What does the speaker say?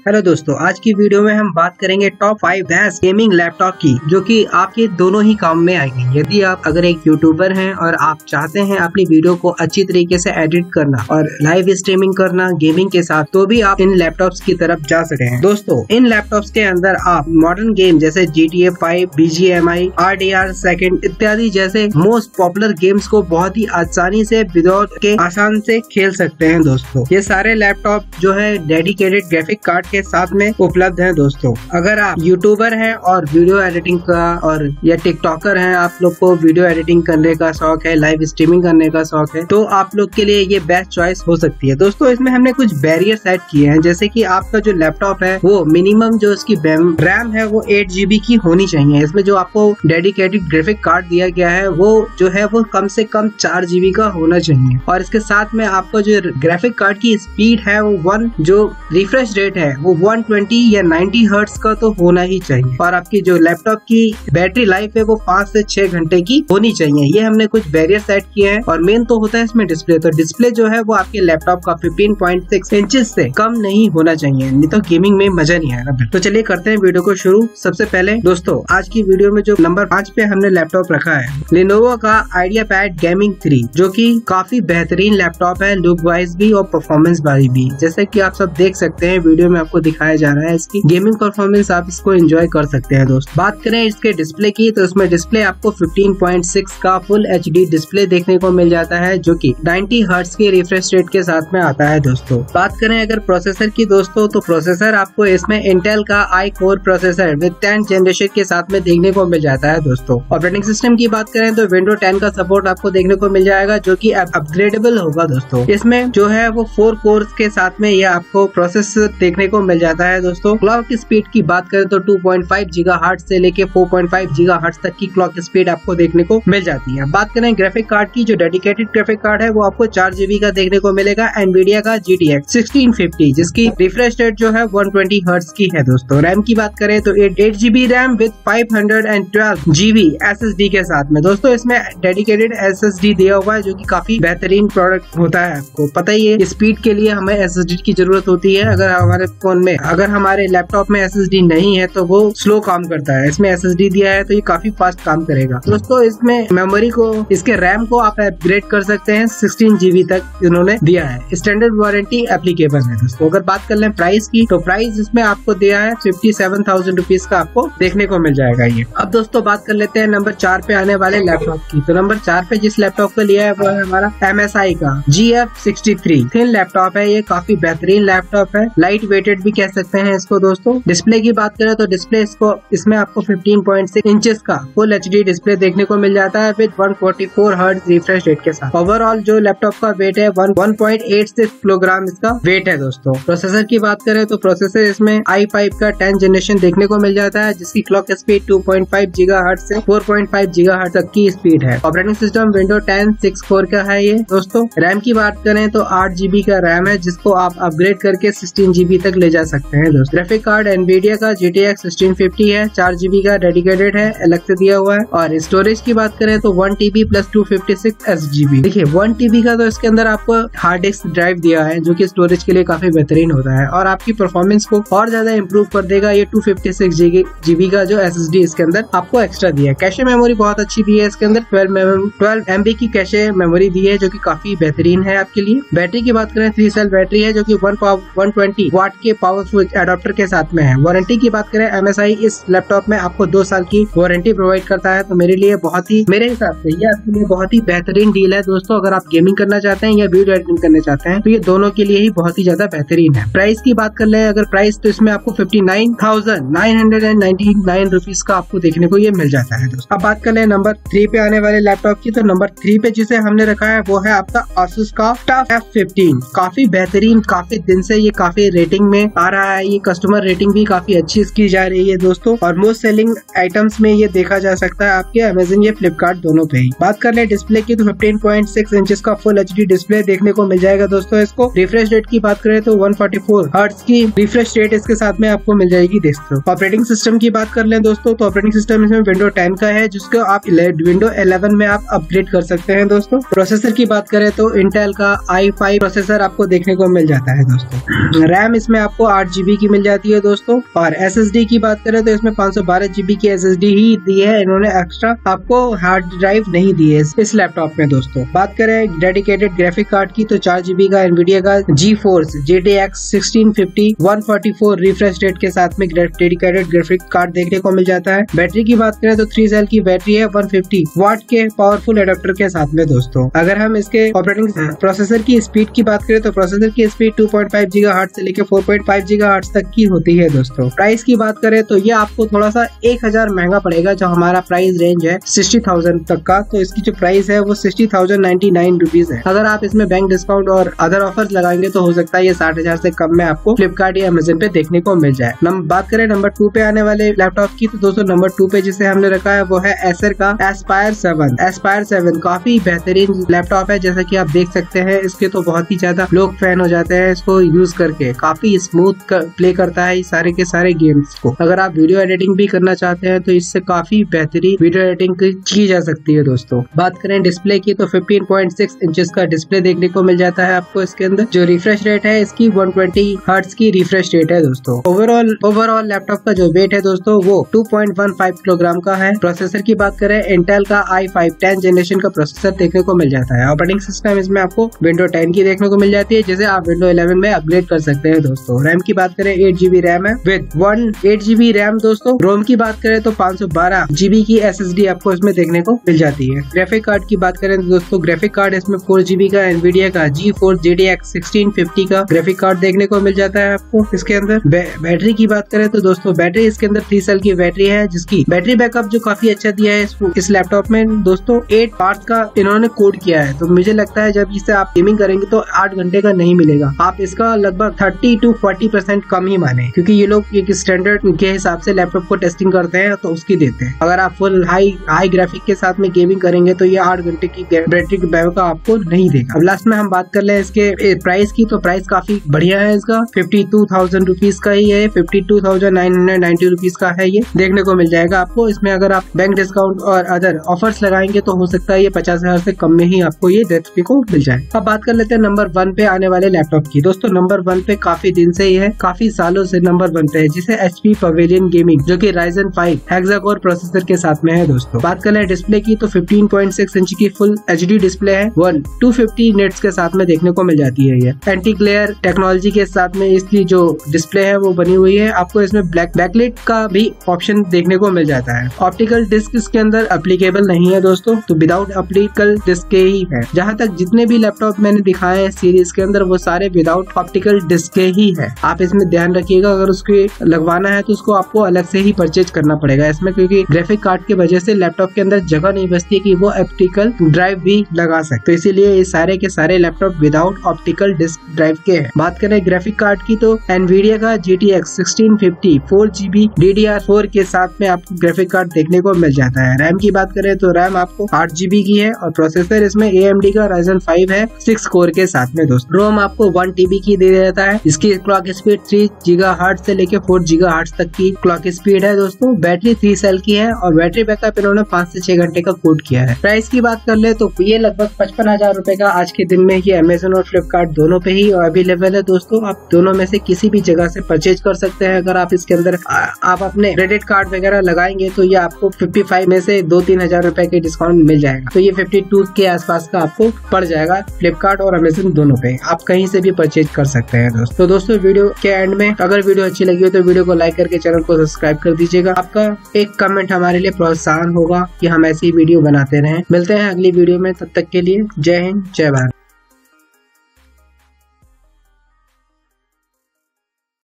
Hello दोस्तों, आज की वीडियो में हम बात करेंगे top five best gaming laptop की, जो कि आपके दोनों ही काम में आएँगे। यदि आप अगर एक यूट्यूबर हैं और आप चाहते हैं अपनी वीडियो को अच्छी तरीके से एडिट करना और लाइव स्ट्रीमिंग करना गेमिंग के साथ तो भी आप इन लैपटॉप्स की तरफ़ जा सके हैं। दोस्तों, इन लैपटॉप के अंदर आप मॉडर्न गेम जैसे G T A five B G M I R D R second इत्यादि जैसे मोस्ट पॉपुलर गेम्स को बहुत ही आसानी से विदाउट के आसान से खेल सकते हैं दोस्तों। ये सारे लैपटॉप जो है डेडिकेटेड ग्राफिक कार्ड के साथ में उपलब्ध है दोस्तों। अगर आप यूट्यूबर हैं और वीडियो एडिटिंग का और या टिकटॉकर हैं, आप लोग को वीडियो एडिटिंग करने का शौक है लाइव स्ट्रीमिंग करने का शौक है तो आप लोग के लिए ये बेस्ट चॉइस हो सकती है। दोस्तों, इसमें हमने कुछ बैरियर सेट किए हैं, जैसे कि आपका जो लैपटॉप है, वो मिनिमम जो इसकी रैम है, वो एट जीबी की होनी चाहिए। इसमें जो आपको डेडिकेटेड ग्राफिक कार्ड दिया गया है, वो जो है, वो कम से कम चार जीबी का होना चाहिए। और इसके साथ में आपका जो ग्राफिक कार्ड की स्पीड है, वो वन जो रिफ्रेश रेट है वो 120 या 90 हर्ट्स का तो होना ही चाहिए। और आपकी जो लैपटॉप की बैटरी लाइफ है, वो पाँच से छह घंटे की होनी चाहिए। ये हमने कुछ बैरियर सेट किए हैं और मेन तो होता है इसमें डिस्प्ले तो डिस्प्ले जो है, वो आपके लैपटॉप का 15.6 इंचेस से कम नहीं होना चाहिए। नहीं तो गेमिंग में मज़ा नहीं आएगा तो चलिए करते हैं वीडियो को शुरू। सबसे पहले दोस्तों, आज की वीडियो में जो नंबर पाँच पे हमने लैपटॉप रखा है लिनोवो का आइडिया पैड गेमिंग थ्री जो की काफ़ी बेहतरीन लैपटॉप है लुक वाइज भी और परफॉर्मेंस वाली भी। जैसे की आप सब देख सकते हैं वीडियो में आपको दिखाया जा रहा है इसकी गेमिंग परफॉर्मेंस आप इसको एंजॉय कर सकते हैं दोस्त। बात करें इसके डिस्प्ले की तो इसमें डिस्प्ले आपको 15.6 का फुल एचडी डिस्प्ले देखने को मिल जाता है, जो कि 90 हर्ट्स के रिफ्रेश रेट के साथ में आता है दोस्तों। बात करें अगर प्रोसेसर की दोस्तों तो प्रोसेसर आपको इसमें इंटेल का i core processor with tenth generation के साथ में देखने को मिल जाता है दोस्तों। ऑपरेटिंग सिस्टम की बात करें तो विंडो टेन का सपोर्ट आपको देखने को मिल जाएगा, जो की अपग्रेडेबल होगा दोस्तों। इसमें जो है वो फोर कोर्स के साथ में ये आपको प्रोसेस देखने को मिल जाता है। दोस्तों क्लॉक की स्पीड की बात करें तो 2.5 गीगाहर्ट्ज से लेके 4.5 गीगाहर्ट्ज तक की क्लॉक स्पीड आपको देखने को मिल जाती है। बात करें ग्राफिक कार्ड की, जो डेडिकेटेड ग्राफिक कार्ड है, वो आपको चार जीबी का देखने को मिलेगा। एनवीडिया का जी टी जिसकी रिफ्रेश रेट जो है वन ट्वेंटी की है। दोस्तों रैम की बात करें तो eight eight GB RAM with five hundred and twelve GB S S D के साथ में। दोस्तों, इसमें डेडिकेटेड एस एस डी दिया हुआ है, जो की काफ़ी बेहतरीन प्रोडक्ट होता है आपको। पता ही है स्पीड के लिए हमें एस एस डी की ज़रूरत होती है। अगर हमारे फ़ोन में। अगर हमारे लैपटॉप में एसएसडी नहीं है तो वो स्लो काम करता है। इसमें एसएसडी दिया है तो ये काफ़ी फास्ट काम करेगा। दोस्तों, इसमें मेमोरी को, इसके रैम को आप अपग्रेड कर सकते हैं सिक्सटीन जीबी तक इन्होंने दिया है। स्टैंडर्ड वारंटी एप्लीकेबल है, दोस्तों। अगर बात कर लें प्राइस की तो प्राइस इसमें आपको दिया है फिफ्टी सेवन थाउज़ेंड रुपीज़ का आपको देखने को मिल जाएगा ये। अब दोस्तों, बात कर लेते हैं नंबर चार पे आने वाले लैपटॉप की। तो नंबर चार पे जिस लैपटॉप को लिया है, वो है हमारा एमएसआई का G F sixty three thin laptop है ये, काफ़ी बेहतरीन लैपटॉप है। लाइट वेटेड भी कह सकते हैं इसको दोस्तों। डिस्प्ले की बात करें तो डिस्प्ले इसको, इसमें आपको 15.6 इंचेस का फुल एचडी डिस्प्ले देखने को मिल जाता है विद 144 हर्ट्ज रिफ्रेश रेट के साथ। ओवरऑल जो लैपटॉप का वेट है 1.86 किलोग्राम इसका वेट है दोस्तों। प्रोसेसर की बात करें तो प्रोसेसर इसमें आई फाइव का टेन जनरेशन देखने को मिल जाता है, जिसकी क्लॉक स्पीड 2.5 गीगाहर्ट्ज से 4.5 गीगाहर्ट्ज तक की स्पीड है। Operating system window ten six four का है ये दोस्तों। रैम की बात करें तो आठ जीबी का रैम है, जिसको आप अपग्रेड करके सिक्सटीन जीबी तक ले जा सकते हैं दोस्तों। ग्राफिक कार्ड एनवीडिया का G T X sixteen fifty है, चार जीबी का डेडिकेटेड है अलग से दिया हुआ है। और स्टोरेज की बात करें तो one TB plus two fifty six S GB देखिए वन टीबी का तो इसके अंदर आपको हार्ड डिस्क ड्राइव दिया है, जो कि स्टोरेज के लिए काफ़ी बेहतरीन होता है। और आपकी परफॉर्मेंस को और ज़्यादा इम्प्रूव कर देगा ये टू फिफ्टी सिक्स जीबी का जो SSD इसके अंदर आपको एक्स्ट्रा दिया है। कैशे मेमोरी बहुत अच्छी दी है इसके अंदर। ट्वेल्व ट्वेल्व एमबी की कैशे मेमोरी दी है, जो की काफ़ी बेहतरीन है आपके लिए। बैटरी की बात करें थ्री सेल बैटरी है, जो की वन वन ट्वेंटी वाट के पावरफुल एडोप्टर के साथ में है। वारंटी की बात करें एमएसआई इस लैपटॉप में आपको दो साल की वारंटी प्रोवाइड करता है तो मेरे लिए बहुत ही, मेरे हिसाब से ये आपके लिए बहुत ही बेहतरीन डील है। दोस्तों, अगर आप गेमिंग करना चाहते हैं या वीडियो एडिटिंग करना चाहते हैं तो ये दोनों के लिए ही बहुत ही ज़्यादा बेहतरीन है। प्राइस की बात कर ले, अगर प्राइस तो इसमें आपको fifty nine thousand nine hundred and ninety nine rupees का आपको देखने को ये मिल जाता है दोस्तों। अब बात कर ले नंबर थ्री पे आने वाले लैपटॉप की तो नंबर थ्री पे जिसे हमने रखा है, वो है आपका आसूस का टफ एफ़ फिफ्टीन काफ़ी बेहतरीन, काफ़ी दिन से ये काफ़ी रेटिंग में आ रहा है, ये कस्टमर रेटिंग भी काफ़ी अच्छी की जा रही है दोस्तों। और मोस्ट सेलिंग आइटम्स में ये देखा जा सकता है आपके अमेजन या फ्लिपकार्ट दोनों पे ही। बात कर ले डिस्प्ले की तो 15.6 इंचेस का फुल एच डिस्प्ले देखने को मिल जाएगा दोस्तों इसको। रिफ्रेश रेट की बात करें तो 144 हर्ट्ज की रिफ्रेश रेट इसके साथ में आपको मिल जाएगी दोस्तों। ऑपरेटिंग सिस्टम की बात कर ले दोस्तों तो ऑपरेटिंग सिस्टम इसमें विंडो टेन का है, जिसको आप विंडो इलेवन में आप अपग्रेड कर सकते हैं दोस्तों। प्रोसेसर की बात करें तो इंटेल का आई प्रोसेसर आपको देखने को मिल जाता है दोस्तों। रैम इसमें आपको आठ जीबी की मिल जाती है दोस्तों। और SSD की बात करें तो इसमें पाँच सौ बारह जीबी की SSD ही दी है। इन्होंने एक्स्ट्रा आपको हार्ड ड्राइव नहीं दी है इस लैपटॉप में दोस्तों। बात करें डेडिकेटेड ग्राफिक कार्ड की तो चार जीबी का एनवीडिया का G force J D X sixteen fifty one forty four refresh rate के साथ में डेडिकेटेड ग्राफिक कार्ड देखने को मिल जाता है। बैटरी की बात करें तो थ्री सेल की बैटरी है वन फिफ्टी वाट के पावरफुल एडेप्टर के साथ में दोस्तों। अगर हम इसके ऑपरेटिंग प्रोसेसर की स्पीड की बात करें तो प्रोसेसर की speed two point five giga hertz से लेकर four point five giga hertz तक की होती है दोस्तों। प्राइस की बात करें तो ये आपको थोड़ा सा एक हज़ार महँगा पड़ेगा जो हमारा प्राइस रेंज है सिक्सटी थाउज़ेंड तक का। तो इसकी जो प्राइस है वो sixty thousand ninety nine rupees है। अगर आप इसमें बैंक डिस्काउंट और अदर ऑफ़र लगाएँगे तो हो सकता है ये साठ हज़ार से कम में आपको फ्लिपकार्ट या अमेजन पे देखने को मिल जाए। नम, बात करें नंबर टू पे आने वाले लैपटॉप की तो दोस्तों नंबर टू पे जिसे हमने रखा है वो है एसर का एस्पायर सेवन एस्पायर सेवन काफ़ी बेहतरीन लैपटॉप है जैसा की आप देख सकते हैं इसके तो बहुत ही ज़्यादा लोग फ़ैन हो जाते हैं इसको यूज़ करके। काफ़ी स्मूथ कर, प्ले करता है सारे के सारे गेम्स को। अगर आप वीडियो एडिटिंग भी करना चाहते हैं तो इससे काफ़ी बेहतरीन वीडियो एडिटिंग की जा सकती है दोस्तों। बात करें डिस्प्ले की तो 15.6 इंचेस का डिस्प्ले देखने को मिल जाता है आपको इसके अंदर। जो रिफ्रेश रेट है इसकी 120 हर्ट्ज की रिफ्रेश रेट है दोस्तों। ओवरऑल ओवरऑल लैपटॉप का जो वेट है दोस्तों वो 2.15 किलोग्राम का है। प्रोसेसर की बात करें इंटेल का आई फाइव टेन जनरेशन का प्रोसेसर देखने को मिल जाता है। ऑपरेटिंग सिस्टम इसमें आपको विंडो टेन की देखने को मिल जाती है जिसे आप विंडो इलेवन में अपग्रेड कर सकते हैं दोस्तों। रैम की बात करें एट जीबी रैम है। With one eight GB RAM, दोस्तों, रोम की बात करें तो पाँच सौ बारह जीबी की एस एस डी आपको इसमें देखने को मिल जाती है। ग्राफिक कार्ड की बात करें तो दोस्तों ग्राफिक कार्ड इसमें फोर जीबी का एनवीडिया का G four G D X sixteen fifty का ग्राफिक कार्ड देखने को मिल जाता है आपको इसके अंदर। बैटरी की बात करें तो दोस्तों बैटरी इसके अंदर थ्री सेल की बैटरी है, जिसकी बैटरी बैकअप जो काफ़ी अच्छा दिया है इस लैपटॉप में। दोस्तों एट पार्ट का इन्होंने कोड किया है तो मुझे लगता है जब इसे आप गेमिंग करेंगे तो आठ घंटे का नहीं मिलेगा। आप इसका लगभग थर्टी टू फोर्टी परसेंट कम ही माने, क्योंकि ये लोग एक स्टैंडर्ड के हिसाब से लैपटॉप को टेस्टिंग करते हैं तो उसकी देते हैं। अगर आप फुल हाई हाई ग्राफिक के साथ में गेमिंग करेंगे तो ये आठ घंटे की बैटरी बैकअप आपको नहीं देगा। अब लास्ट में हम बात कर ले इसके प्राइस की तो प्राइस काफ़ी बढ़िया है इसका। फिफ्टी टू थाउज़ेंड रुपीज़ का ही है fifty two thousand nine hundred ninety rupees का है ये। देखने को मिल जाएगा आपको। इसमें अगर आप बैंक डिस्काउंट और अदर ऑफर्स लगाएँगे तो हो सकता है ये पचास हज़ार से कम में ही आपको ये देखने को मिल जाए। अब बात कर लेते हैं नंबर वन पे आने वाले लैपटॉप की। दोस्तों नंबर वन पे काफ़ी दिन से ही है काफ़ी सालों से नंबर वन पे है, जिसे एच पी पवेलियन गेमिंग जो की राइजन फाइव हेक्साकोर प्रोसेसर के साथ में है दोस्तों। बात कर डिस्प्ले की तो 15.6 इंच की फुल एचडी डिस्प्ले है। वन टू फिफ्टी नेट्स के साथ में देखने को मिल जाती है ये। एंटी ग्लेयर टेक्नोलॉजी के साथ में इसकी जो डिस्प्ले है, वो बनी हुई है। आपको इसमें ब्लैक बैकलिट का भी ऑप्शन देखने को मिल जाता है। ऑप्टिकल डिस्क इसके अंदर अप्लीकेबल नहीं है दोस्तों तो विदाउट ऑप्टिकल डिस्क के ही है। जहाँ तक जितने भी लैपटॉप मैंने दिखाए हैं सीरीज़ के अंदर, वो सारे विदाउट ऑप्टिकल डिस्क के ही है। आप इसमें ध्यान रखिएगा, अगर उसके लगवाना है तो उसको आपको अलग से ही परचेज करना पड़ेगा। इसमें क्योंकि ग्राफिक कार्ड की वजह से लैपटॉप के अंदर जगह नहीं बचती कि वो ऑप्टिकल ड्राइव भी लगा सकते तो इसीलिए ये सारे के सारे laptop without optical disk drive के हैं। बात करें ग्राफिक कार्ड की तो एनवीडिया का G T X sixteen fifty four GB D D R four के साथ में आपको ग्राफिक कार्ड देखने को मिल जाता है। रैम की बात करें तो रैम आपको आठ जीबी की है और प्रोसेसर इसमें ए एम डी का राइजन फाइव है सिक्स कोर के साथ में दोस्तों। रोम आपको वन टीबी की दे देता है। इसकी clock speed three giga hertz से लेके फोर जीगा हार्ट तक की क्लॉक स्पीड है दोस्तों। बैटरी थ्री सेल की है और बैटरी बैकअप इन्होंने पाँच से छह घंटे का कोड किया है। प्राइस की बात कर ले तो ये लगभग पचपन हज़ार रूपए का आज के दिन में ये अमेजोन और फ्लिपकार्ट दोनों पे ही अवेलेबल है दोस्तों। आप दोनों में से किसी भी जगह से परचेज कर सकते हैं। अगर आप इसके अंदर आप अपने क्रेडिट कार्ड वगैरह लगाएँगे तो ये आपको 55 में से दो तीन हज़ार रूपए के डिस्काउंट मिल जाएगा। तो ये 52 के आसपास का आपको पड़ जाएगा फ्लिपकार्ट और अमेजोन दोनों पे। आप कहीं से भी परचेज कर सकते हैं दोस्तों। तो दोस्तों वीडियो के एंड में अगर वीडियो अच्छी लगी हो तो वीडियो को लाइक करके चैनल को सब्सक्राइब कर दीजिएगा। आपका एक कमेंट हमारे लिए प्रोत्साहन होगा कि हम ऐसी वीडियो बनाते रहे। मिलते हैं अगली वीडियो में, तब तक के लिए जय हिंद, जय भारत।